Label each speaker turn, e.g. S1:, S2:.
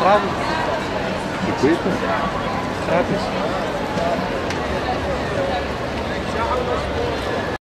S1: Gratis.
S2: Circuito?
S1: Gratis.